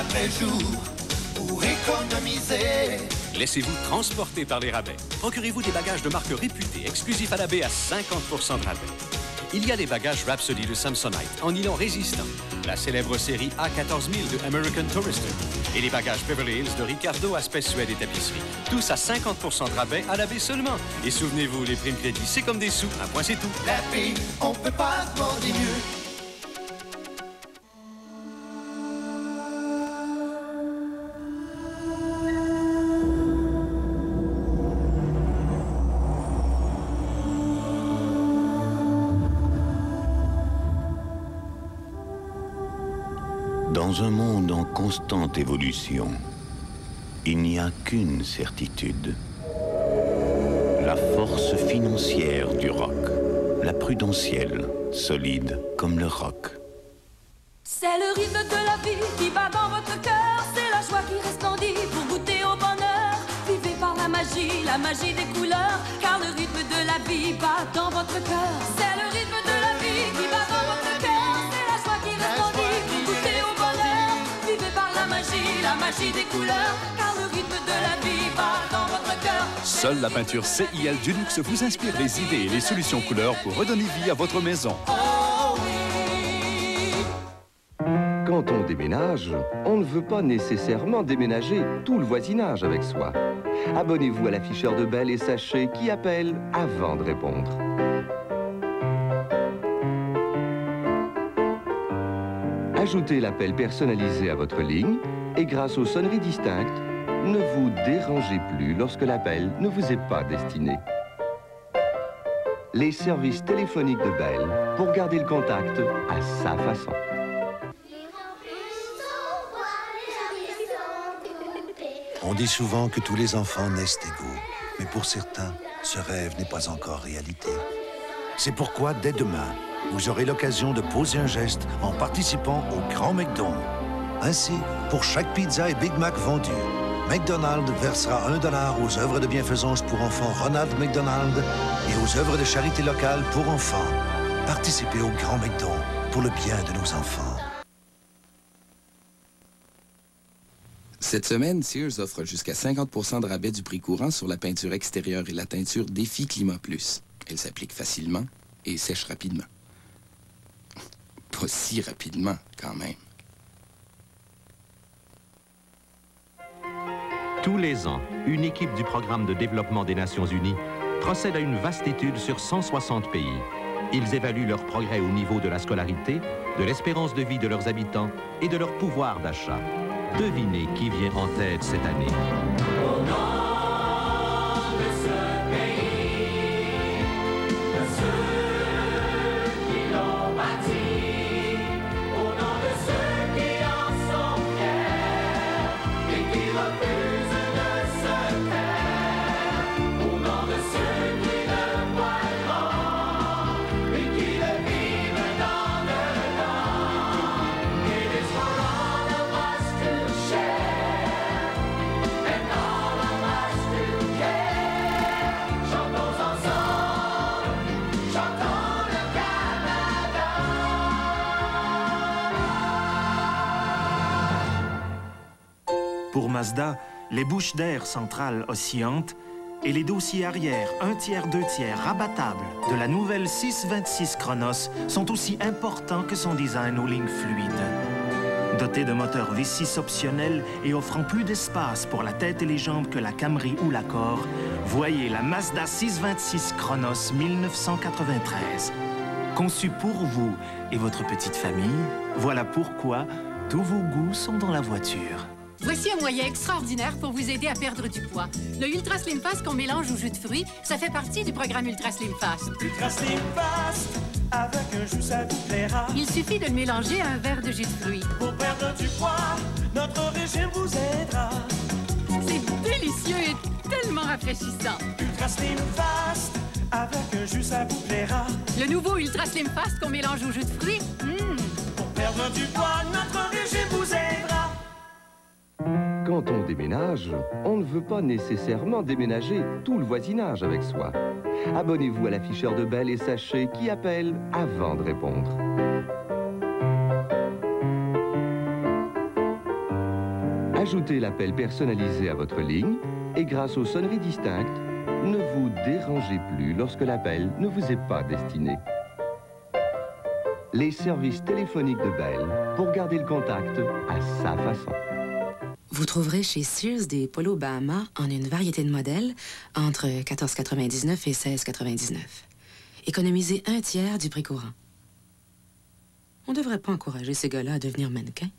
après jour pour économiser. Laissez-vous transporter par les rabais. Procurez-vous des bagages de marque réputée, exclusifs à la baie à 50% de rabais. Il y a les bagages Rhapsody de Samsonite en nylon résistant, la célèbre série A14000 de American Tourister et les bagages Beverly Hills de Ricardo aspect suède et tapisserie. Tous à 50% de rabais à la baie seulement. Et souvenez-vous, les primes crédits, c'est comme des sous. Un point, c'est tout. La paix, on peut pas demander mieux. Dans un monde en constante évolution, il n'y a qu'une certitude. La force financière du rock, la prudentielle, solide comme le rock. C'est le rythme de la vie qui bat dans votre cœur, c'est la joie qui resplendit pour goûter au bonheur. Vivez par la magie, la magie des couleurs, car le rythme de la vie bat dans votre cœur. C'est le rythme de la vie qui bat dans votre cœur, magie, la magie des couleurs, car le rythme de la vie bat dans votre cœur. Seule la peinture CIL Dulux vous inspire les idées et les solutions couleurs pour redonner vie à votre maison. Oh oui. Quand on déménage, on ne veut pas nécessairement déménager tout le voisinage avec soi. Abonnez-vous à l'afficheur de Belle et sachez qui appelle avant de répondre. Ajoutez l'appel personnalisé à votre ligne et grâce aux sonneries distinctes, ne vous dérangez plus lorsque l'appel ne vous est pas destiné. Les services téléphoniques de Belle pour garder le contact à sa façon. On dit souvent que tous les enfants naissent égaux, mais pour certains, ce rêve n'est pas encore réalité. C'est pourquoi, dès demain, vous aurez l'occasion de poser un geste en participant au Grand McDon. Ainsi, pour chaque pizza et Big Mac vendu, McDonald's versera un dollar aux œuvres de bienfaisance pour enfants Ronald McDonald et aux œuvres de charité locale pour enfants. Participez au Grand McDon pour le bien de nos enfants. Cette semaine, Sears offre jusqu'à 50% de rabais du prix courant sur la peinture extérieure et la teinture Défi Climat Plus. Elle s'applique facilement et sèche rapidement. Pas si rapidement, quand même. Tous les ans, une équipe du Programme de développement des Nations Unies procède à une vaste étude sur 160 pays. Ils évaluent leur progrès au niveau de la scolarité, de l'espérance de vie de leurs habitants et de leur pouvoir d'achat. Devinez qui vient en tête cette année. Mazda, les bouches d'air centrales oscillantes et les dossiers arrière un tiers, deux tiers rabattables de la nouvelle 626 Chronos sont aussi importants que son design aux lignes fluides. Doté de moteur V6 optionnel et offrant plus d'espace pour la tête et les jambes que la Camry ou l'Accord, voyez la Mazda 626 Chronos 1993. Conçue pour vous et votre petite famille, voilà pourquoi tous vos goûts sont dans la voiture. Voici un moyen extraordinaire pour vous aider à perdre du poids. Le Ultra Slim Fast qu'on mélange au jus de fruits, ça fait partie du programme Ultra Slim Fast. Ultra Slim Fast, avec un jus ça vous plaira. Il suffit de le mélanger à un verre de jus de fruits. Pour perdre du poids, notre régime vous aidera. C'est délicieux et tellement rafraîchissant. Ultra Slim Fast, avec un jus ça vous plaira. Le nouveau Ultra Slim Fast qu'on mélange au jus de fruits, hmm, Pour perdre du poids, notre régime vous aidera. Quand on déménage, on ne veut pas nécessairement déménager tout le voisinage avec soi. Abonnez-vous à l'afficheur de Belle et sachez qui appelle avant de répondre. Ajoutez l'appel personnalisé à votre ligne et grâce aux sonneries distinctes, ne vous dérangez plus lorsque l'appel ne vous est pas destiné. Les services téléphoniques de Bell pour garder le contact à sa façon. Vous trouverez chez Sears des polos Bahama en une variété de modèles entre 14,99 et 16,99. Économisez un tiers du prix courant. On ne devrait pas encourager ces gars-là à devenir mannequins.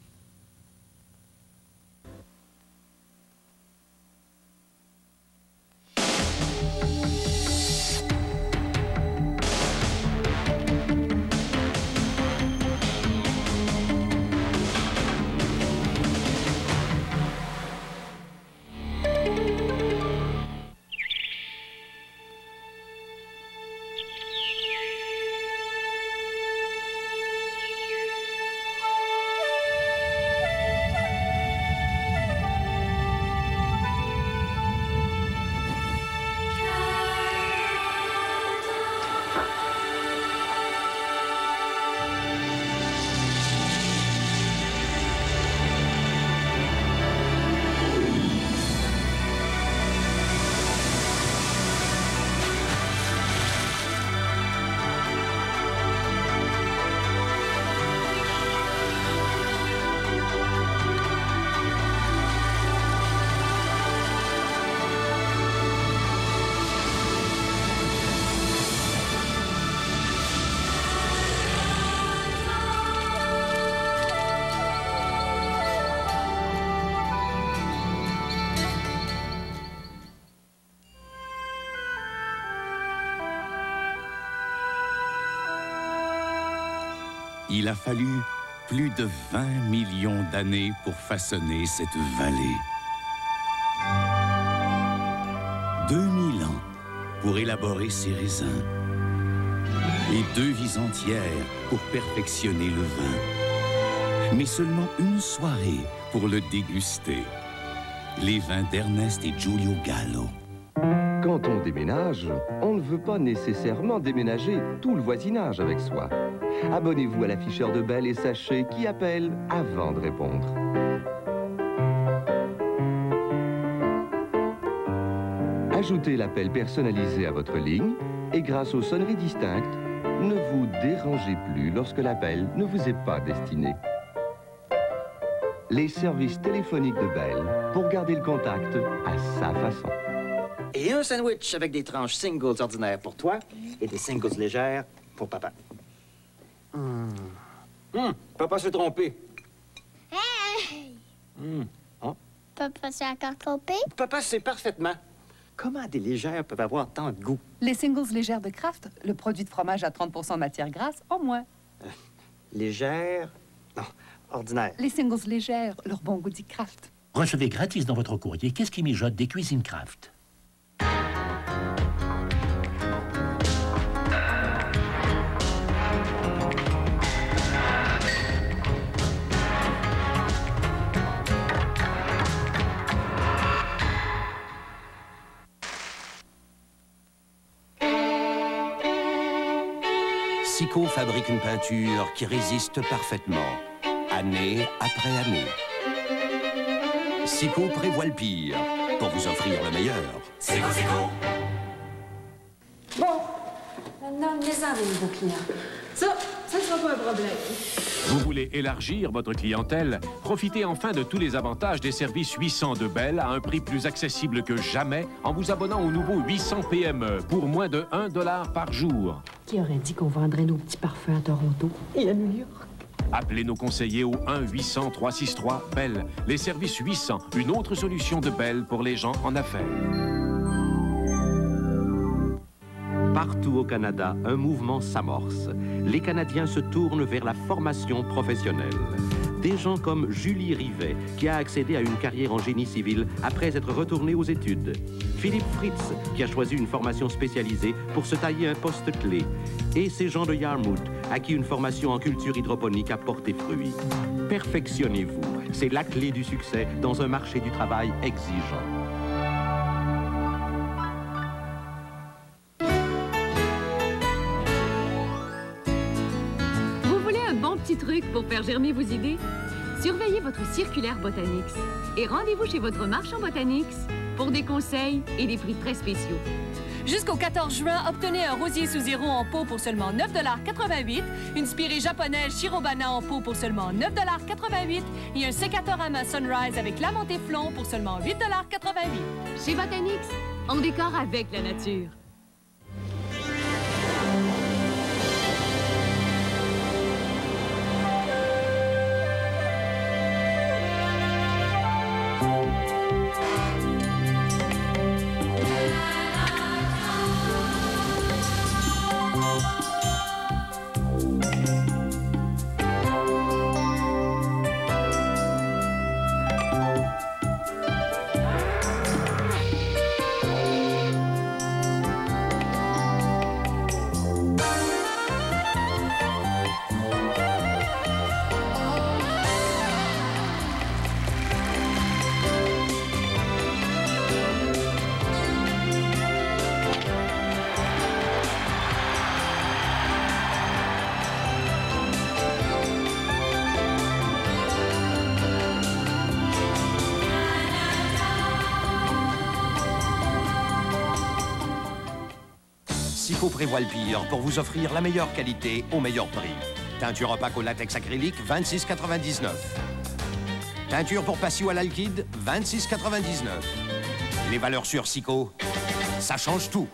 Il a fallu plus de 20 millions d'années pour façonner cette vallée. 2000 ans pour élaborer ses raisins. Et deux vies entières pour perfectionner le vin. Mais seulement une soirée pour le déguster. Les vins d'Ernest et Giulio Gallo. Quand on déménage, on ne veut pas nécessairement déménager tout le voisinage avec soi. Abonnez-vous à l'afficheur de Belle et sachez qui appelle avant de répondre. Ajoutez l'appel personnalisé à votre ligne et grâce aux sonneries distinctes, ne vous dérangez plus lorsque l'appel ne vous est pas destiné. Les services téléphoniques de Bell pour garder le contact à sa façon. Et un sandwich avec des tranches singles ordinaires pour toi et des singles légères pour papa. Hum, Hum, papa s'est trompé. Hey! Hum, oh, Papa s'est encore trompé? Papa sait parfaitement. Comment des légères peuvent avoir tant de goût? Les singles légères de Kraft, le produit de fromage à 30% de matière grasse en moins. Légères? Non, ordinaires. Les singles légères, leur bon goût dit Kraft. Recevez gratis dans votre courrier Qu'est-ce qui mijote des cuisines Kraft. Fabrique une peinture qui résiste parfaitement, année après année. Sico prévoit le pire pour vous offrir le meilleur. Sico, Sico. Bon, maintenant, venez-en des nouveaux clients. Ça, ça ne sera pas un problème. Vous voulez élargir votre clientèle? Profitez enfin de tous les avantages des services 800 de Bell à un prix plus accessible que jamais en vous abonnant au nouveau 800 PME pour moins de 1 dollar par jour. Qui aurait dit qu'on vendrait nos petits parfums à Toronto et à New York? Appelez nos conseillers au 1-800-363-BELL. Les services 800, une autre solution de Bell pour les gens en affaires. Partout au Canada, un mouvement s'amorce. Les Canadiens se tournent vers la formation professionnelle. Des gens comme Julie Rivet, qui a accédé à une carrière en génie civil après être retournée aux études. Philippe Fritz, qui a choisi une formation spécialisée pour se tailler un poste clé. Et ces gens de Yarmouth, à qui une formation en culture hydroponique a porté fruit. Perfectionnez-vous. C'est la clé du succès dans un marché du travail exigeant. Petit truc pour faire germer vos idées? Surveillez votre circulaire Botanix et rendez-vous chez votre marchand Botanix pour des conseils et des prix très spéciaux. Jusqu'au 14 juin, obtenez un rosier sous zéro en pot pour seulement 9,88 une spirée japonaise Shirobana en pot pour seulement 9,88 et un sécateur à main Sunrise avec la montée flon pour seulement 8,88 Chez Botanix, on décore avec la nature. Prévoit le pire pour vous offrir la meilleure qualité au meilleur prix. Teinture opaque au latex acrylique, 26,99. Teinture pour patio à l'alkyd, 26,99. Les valeurs sur Sico, ça change tout.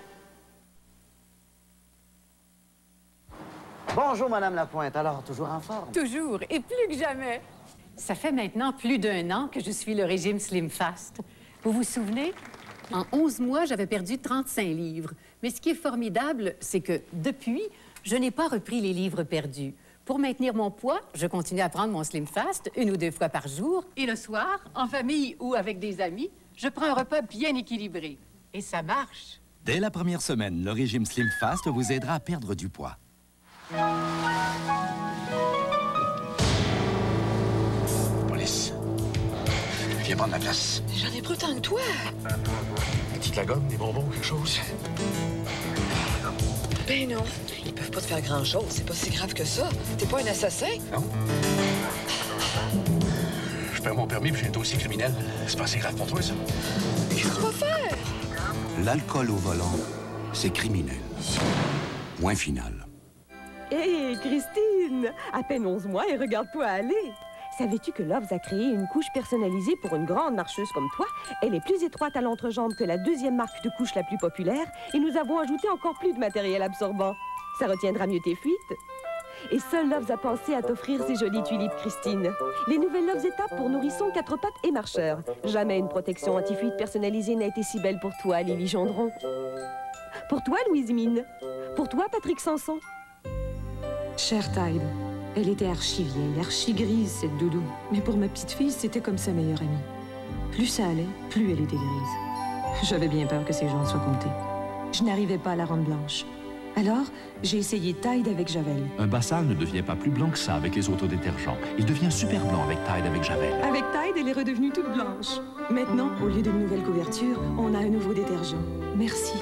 Bonjour, Madame Lapointe. Alors, toujours en forme? Toujours, et plus que jamais. Ça fait maintenant plus d'un an que je suis le régime Slim Fast. Vous vous souvenez? En 11 mois, j'avais perdu 35 livres. Mais ce qui est formidable, c'est que depuis, je n'ai pas repris les livres perdus. Pour maintenir mon poids, je continue à prendre mon Slim Fast une ou deux fois par jour. Et le soir, en famille ou avec des amis, je prends un repas bien équilibré. Et ça marche. Dès la première semaine, le régime Slim Fast vous aidera à perdre du poids. Viens prendre ma place. J'en ai pas autant que toi. Un petit de la gomme, des bonbons, quelque chose. Ben non. Ils peuvent pas te faire grand-chose. C'est pas si grave que ça. T'es pas un assassin. Non. Je perds mon permis puis j'ai un dossier criminel. C'est pas assez grave pour toi, ça? Qu'est-ce qu'on va faire? L'alcool au volant, c'est criminel. Point final. Hé, Christine! À peine 11 mois et regarde-toi aller! Savais-tu que Loves a créé une couche personnalisée pour une grande marcheuse comme toi? Elle est plus étroite à l'entrejambe que la deuxième marque de couche la plus populaire et nous avons ajouté encore plus de matériel absorbant. Ça retiendra mieux tes fuites. Et seul Loves a pensé à t'offrir ces jolies tulipes, Christine. Les nouvelles Loves étapes pour nourrissons, quatre pattes et marcheurs. Jamais une protection anti-fuite personnalisée n'a été si belle pour toi, Lily Gendron. Pour toi, Louise Mine. Pour toi, Patrick Sanson. Chère Tide, elle était archi vieille, archi grise, cette doudou. Mais pour ma petite fille, c'était comme sa meilleure amie. Plus ça allait, plus elle était grise. J'avais bien peur que ces gens soient comptés. Je n'arrivais pas à la rendre blanche. Alors, j'ai essayé Tide avec Javel. Un bassal ne devient pas plus blanc que ça avec les autodétergents. Il devient super blanc avec Tide avec Javel. Avec Tide, elle est redevenue toute blanche. Maintenant, au lieu d'une nouvelle couverture, on a un nouveau détergent. Merci,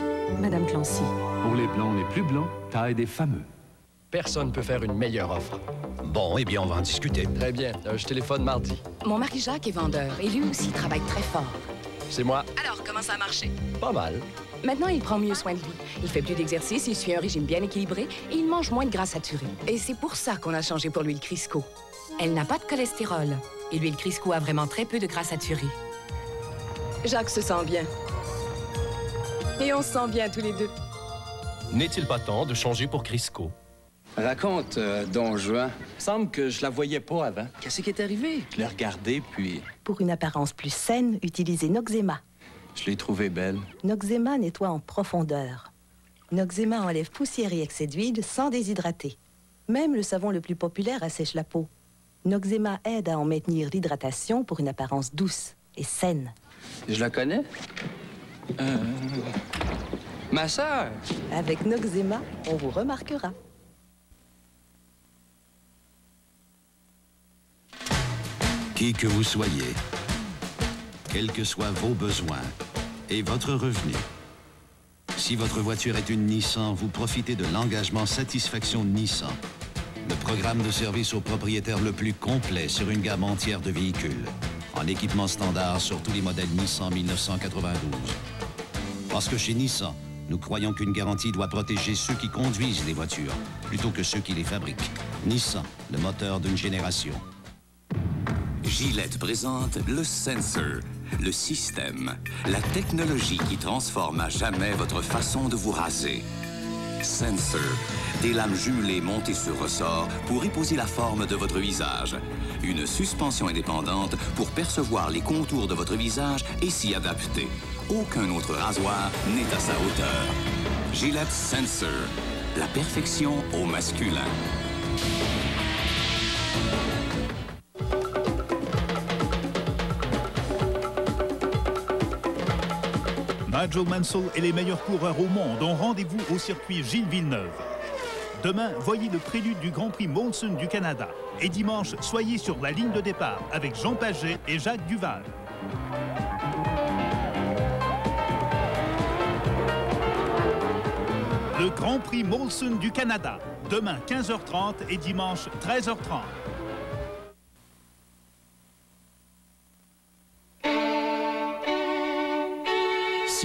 Madame Clancy. Pour les blancs les plus blancs, Tide est fameux. Personne ne peut faire une meilleure offre. Bon, eh bien, on va en discuter. Très bien. Euh, je téléphone mardi. Mon mari Jacques est vendeur et lui aussi travaille très fort. C'est moi. Alors, comment ça a marché? Pas mal. Maintenant, il prend mieux soin de lui. Il fait plus d'exercice, il suit un régime bien équilibré et il mange moins de gras saturé. Et c'est pour ça qu'on a changé pour l'huile Crisco. Elle n'a pas de cholestérol et l'huile Crisco a vraiment très peu de gras saturé. Jacques se sent bien. Et on se sent bien tous les deux. N'est-il pas temps de changer pour Crisco? Raconte, euh, Don Juan. Semble que je la voyais pas avant. Qu'est-ce qui est arrivé? Je l'ai regardée, puis Pour une apparence plus saine, utilisez Noxema. je l'ai trouvée belle. Noxema nettoie en profondeur. Noxema enlève poussière et excès d'huile sans déshydrater. Même le savon le plus populaire assèche la peau. Noxema aide à en maintenir l'hydratation pour une apparence douce et saine. Je la connais? Euh, Ma sœur! Avec Noxema, on vous remarquera. Que vous soyez, quels que soient vos besoins et votre revenu, si votre voiture est une Nissan, vous profitez de l'engagement satisfaction Nissan. le programme de service au propriétaire le plus complet sur une gamme entière de véhicules. En équipement standard sur tous les modèles Nissan 1992. Parce que chez Nissan, nous croyons qu'une garantie doit protéger ceux qui conduisent les voitures, plutôt que ceux qui les fabriquent. Nissan, le moteur d'une génération. Gillette présente le Sensor, le système, la technologie qui transforme à jamais votre façon de vous raser. Sensor, des lames jumelées montées sur ressort pour épouser la forme de votre visage. Une suspension indépendante pour percevoir les contours de votre visage et s'y adapter. Aucun autre rasoir n'est à sa hauteur. Gillette Sensor, la perfection au masculin. Nigel Mansell et les meilleurs coureurs au monde ont rendez-vous au circuit Gilles Villeneuve. Demain, voyez le prélude du Grand Prix Monson du Canada. Et dimanche, soyez sur la ligne de départ avec Jean Paget et Jacques Duval. Le Grand Prix Molson du Canada, demain 15h30 et dimanche 13h30.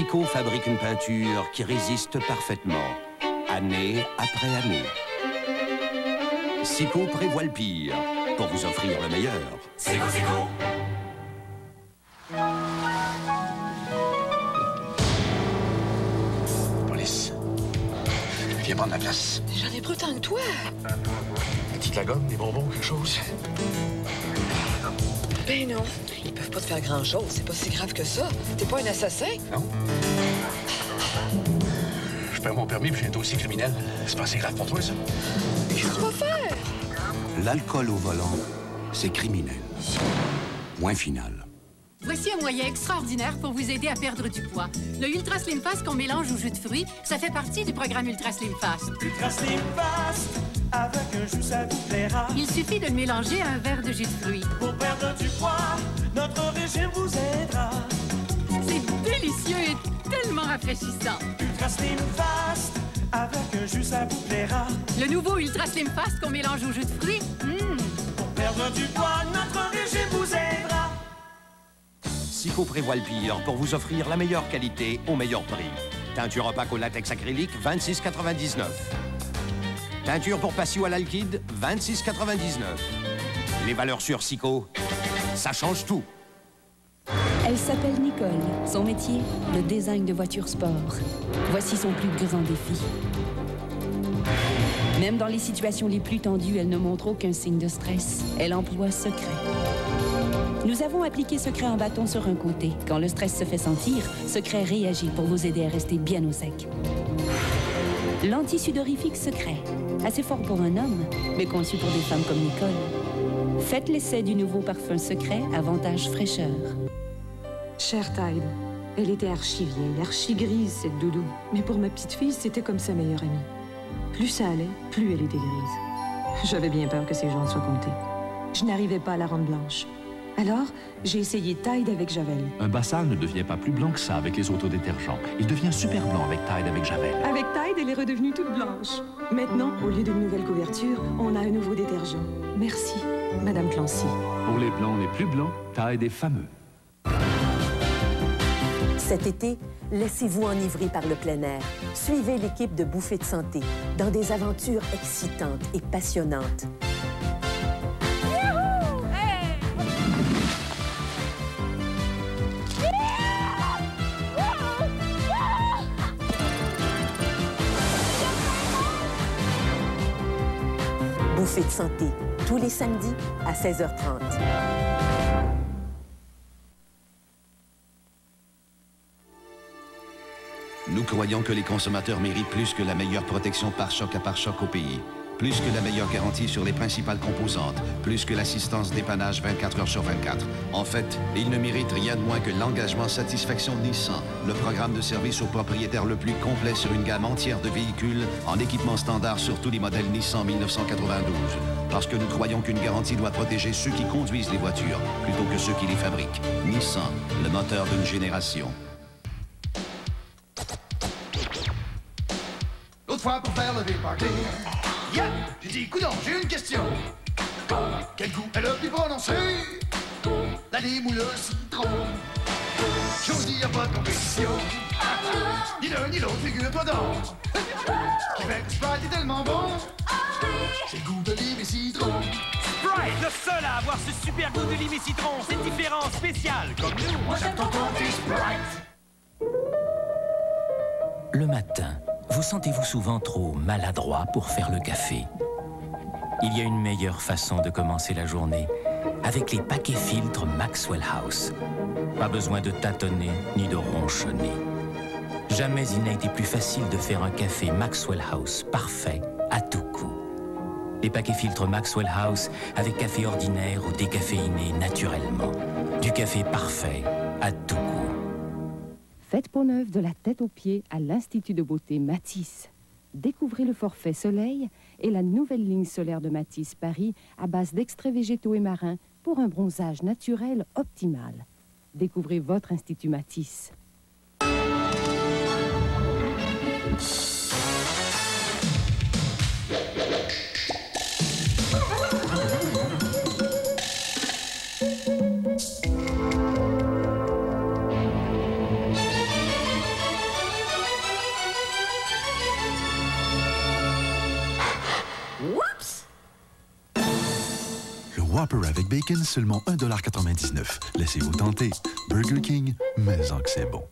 Sico fabrique une peinture qui résiste parfaitement, année après année. Sico prévoit le pire pour vous offrir le meilleur. Sico, Sico. Police. Viens prendre ma place. J'en ai que toi. Petite la gomme, des bonbons, quelque chose? Ben non, ils peuvent pas te faire grand-chose. C'est pas si grave que ça. T'es pas un assassin? Non. Je perds mon permis puis j'ai un dossier criminel. C'est pas assez grave pour toi, ça? Qu'est-ce que tu vas faire? L'alcool au volant, c'est criminel. Point final. Voici un moyen extraordinaire pour vous aider à perdre du poids. Le Ultra Slim Fast qu'on mélange au jus de fruits, ça fait partie du programme Ultra Slim Fast. Ultra Slim Fast, avec un jus, ça vous plaira. Il suffit de le mélanger à un verre de jus de fruits. Pour perdre du poids, notre régime vous aidera. C'est délicieux et tellement rafraîchissant. Ultra Slim Fast, avec un jus, ça vous plaira. Le nouveau Ultra Slim Fast qu'on mélange au jus de fruits, mmh. Pour perdre du poids, notre régime vous aidera. Sico prévoit le pire pour vous offrir la meilleure qualité au meilleur prix. Teinture opaque au latex acrylique, 26,99. Teinture pour patio à l'alkyd, 26,99. Les valeurs sur Sico, ça change tout. Elle s'appelle Nicole. Son métier, le design de voitures sport. Voici son plus grand défi. Même dans les situations les plus tendues, elle ne montre aucun signe de stress. Elle emploie secret. Nous avons appliqué secret en bâton sur un côté. Quand le stress se fait sentir, secret réagit pour vous aider à rester bien au sec. L'antisudorifique secret. Assez fort pour un homme, mais conçu pour des femmes comme Nicole. Faites l'essai du nouveau parfum secret, avantage fraîcheur. Chère Tide, elle était archi archi grise, cette doudou. Mais pour ma petite fille, c'était comme sa meilleure amie. Plus ça allait, plus elle était grise. J'avais bien peur que ses jambes soient comptées. Je n'arrivais pas à la rendre blanche. Alors, j'ai essayé Tide avec Javel. Un bas sale ne devient pas plus blanc que ça avec les autodétergents. Il devient super blanc avec Tide avec Javel. Avec Tide, elle est redevenue toute blanche. Maintenant, au lieu d'une nouvelle couverture, on a un nouveau détergent. Merci, Madame Clancy. Pour les blancs les plus blancs, Tide est fameux. Cet été, laissez-vous enivrer par le plein air. Suivez l'équipe de Bouffée de Santé dans des aventures excitantes et passionnantes. Bouffée de santé, tous les samedis à 16h30. Nous croyons que les consommateurs méritent plus que la meilleure protection par choc à par choc au pays. Plus que la meilleure garantie sur les principales composantes. Plus que l'assistance dépannage 24 heures sur 24. En fait, ils ne méritent rien de moins que l'engagement satisfaction Nissan, le programme de service au propriétaire le plus complet sur une gamme entière de véhicules en équipement standard sur tous les modèles Nissan 1992. Parce que nous croyons qu'une garantie doit protéger ceux qui conduisent les voitures plutôt que ceux qui les fabriquent. Nissan, le moteur d'une génération. Yeah! J'ai dit, coudon, j'ai une question. Quel goût est le plus prononcé? La lime ou le citron? J'ose dire pas de compétition. Ni l'un ni l'autre, figure-toi donc. Qui fait que Sprite est tellement bon? C'est le goût de lime et citron. Sprite, le seul à avoir ce super goût de lime et citron. C'est différent, spécial, comme nous. Moi j'aime ton Sprite. Le matin, vous sentez-vous souvent trop maladroit pour faire le café? Il y a une meilleure façon de commencer la journée avec les paquets filtres Maxwell House. Pas besoin de tâtonner ni de ronchonner. Jamais il n'a été plus facile de faire un café Maxwell House parfait à tout coup. Les paquets filtres Maxwell House avec café ordinaire ou décaféiné naturellement. Du café parfait à tout coup. Faites peau neuve de la tête aux pieds à l'Institut de beauté Matisse. Découvrez le forfait soleil et la nouvelle ligne solaire de Matisse Paris à base d'extraits végétaux et marins pour un bronzage naturel optimal. Découvrez votre Institut Matisse. Whopper avec bacon, seulement 1,99 Laissez-vous tenter. Burger King, mais en que c'est bon.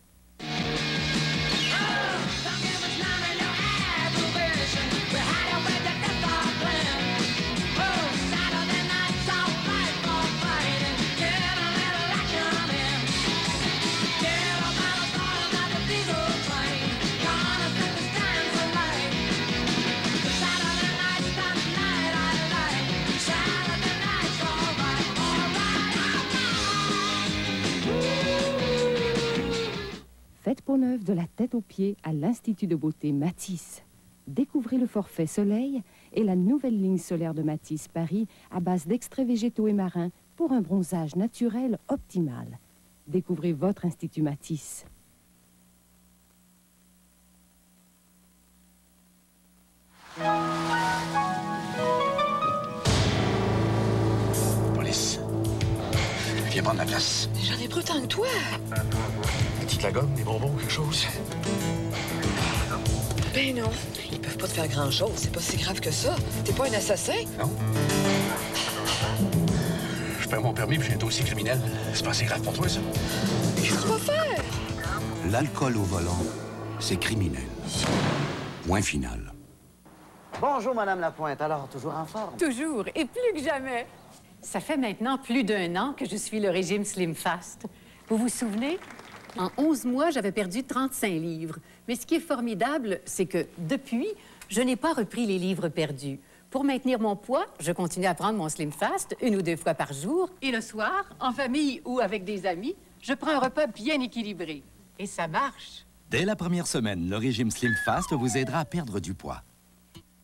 Faites peau neuve de la tête aux pieds à l'Institut de beauté Matisse. Découvrez le forfait soleil et la nouvelle ligne solaire de Matisse Paris à base d'extraits végétaux et marins pour un bronzage naturel optimal. Découvrez votre Institut Matisse. Police. Viens prendre la place. J'en ai pris autant que toi. Petite la gomme, des bonbons, quelque chose? Ben non, ils peuvent pas te faire grand-chose. C'est pas si grave que ça. T'es pas un assassin? Non. Je perds mon permis puis j'ai un dossier criminel. C'est pas assez grave pour toi, ça? Qu'est-ce que tu vas faire? L'alcool au volant, c'est criminel. Point final. Bonjour, Madame Lapointe. Alors, toujours en forme? Toujours, et plus que jamais. Ça fait maintenant plus d'un an que je suis le régime Slim Fast. Vous vous souvenez? En 11 mois, j'avais perdu 35 livres. Mais ce qui est formidable, c'est que depuis, je n'ai pas repris les livres perdus. Pour maintenir mon poids, je continue à prendre mon Slim Fast une ou deux fois par jour. Et le soir, en famille ou avec des amis, je prends un repas bien équilibré. Et ça marche. Dès la première semaine, le régime Slim Fast vous aidera à perdre du poids.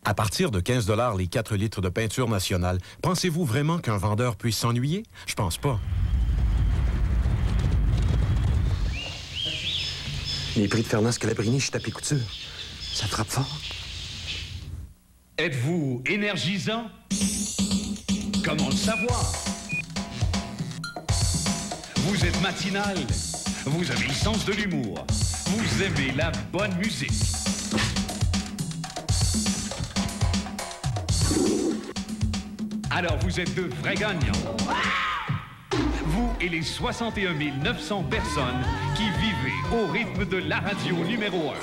À partir de 15 les 4 litres de peinture nationale, pensez-vous vraiment qu'un vendeur puisse s'ennuyer? Je pense pas. Les prix de Fernand Scalabrini chez Tapis Couture, ça frappe fort. Êtes-vous énergisant? Comment le savoir? Vous êtes matinal. Vous avez le sens de l'humour. Vous aimez la bonne musique. Alors vous êtes de vrais gagnants. Vous et les 61 900 personnes qui vivez au rythme de la radio numéro 1.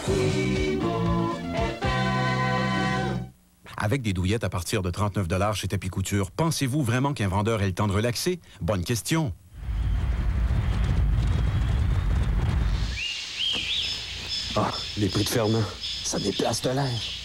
Avec des douillettes à partir de 39 chez Tapis Couture, pensez-vous vraiment qu'un vendeur ait le temps de relaxer? Bonne question. Ah, les prix de Fernand, ça déplace de l'air.